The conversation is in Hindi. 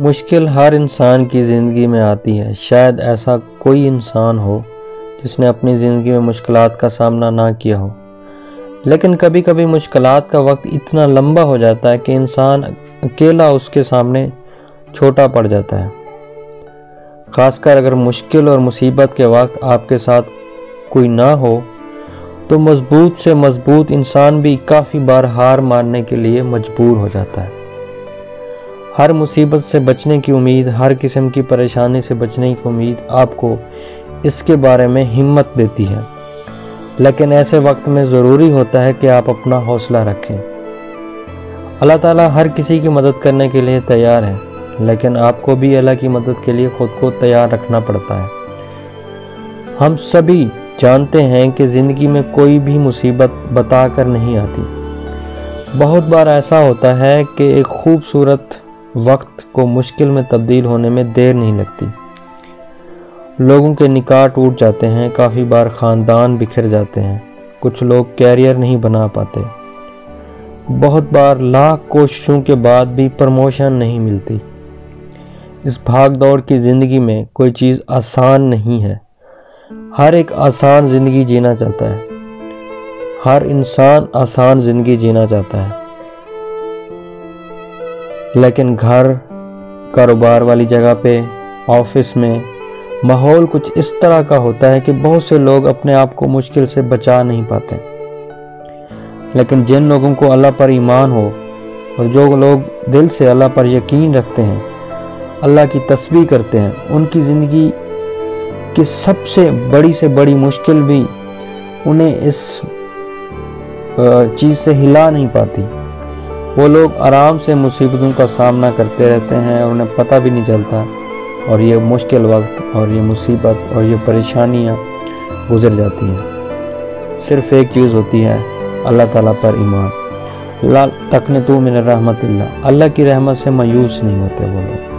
मुश्किल हर इंसान की ज़िंदगी में आती है। शायद ऐसा कोई इंसान हो जिसने अपनी ज़िंदगी में मुश्किल का सामना ना किया हो। लेकिन कभी कभी मुश्किल का वक्त इतना लंबा हो जाता है कि इंसान अकेला उसके सामने छोटा पड़ जाता है। ख़ासकर अगर मुश्किल और मुसीबत के वक्त आपके साथ कोई ना हो तो मज़बूत से मज़बूत इंसान भी काफ़ी बार हार मारने के लिए मजबूर हो जाता है। हर मुसीबत से बचने की उम्मीद, हर किस्म की परेशानी से बचने की उम्मीद आपको इसके बारे में हिम्मत देती है। लेकिन ऐसे वक्त में ज़रूरी होता है कि आप अपना हौसला रखें। अल्लाह ताला हर किसी की मदद करने के लिए तैयार है, लेकिन आपको भी अल्लाह की मदद के लिए ख़ुद को तैयार रखना पड़ता है। हम सभी जानते हैं कि ज़िंदगी में कोई भी मुसीबत बता कर नहीं आती। बहुत बार ऐसा होता है कि एक खूबसूरत वक्त को मुश्किल में तब्दील होने में देर नहीं लगती। लोगों के निकाह टूट जाते हैं, काफ़ी बार ख़ानदान बिखर जाते हैं, कुछ लोग कैरियर नहीं बना पाते। बहुत बार लाख कोशिशों के बाद भी प्रमोशन नहीं मिलती। इस भाग दौड़ की ज़िंदगी में कोई चीज़ आसान नहीं है। हर एक आसान ज़िंदगी जीना चाहता है। हर इंसान आसान ज़िंदगी जीना चाहता है। लेकिन घर, कारोबार वाली जगह पे, ऑफ़िस में, माहौल कुछ इस तरह का होता है कि बहुत से लोग अपने आप को मुश्किल से बचा नहीं पाते। लेकिन जिन लोगों को अल्लाह पर ईमान हो, और जो लोग दिल से अल्लाह पर यकीन रखते हैं, अल्लाह की तस्वीर करते हैं, उनकी ज़िंदगी की सबसे बड़ी से बड़ी मुश्किल भी उन्हें इस चीज़ से हिला नहीं पाती। वो लोग आराम से मुसीबतों का सामना करते रहते हैं और उन्हें पता भी नहीं चलता। और ये मुश्किल वक्त, और ये मुसीबत, और ये परेशानियाँ गुजर जाती हैं। सिर्फ़ एक चीज़ होती है, अल्लाह ताला पर ईमान। ला तकन तो मिन रहमत अल्लाह की रहमत से मायूस नहीं होते वो लोग।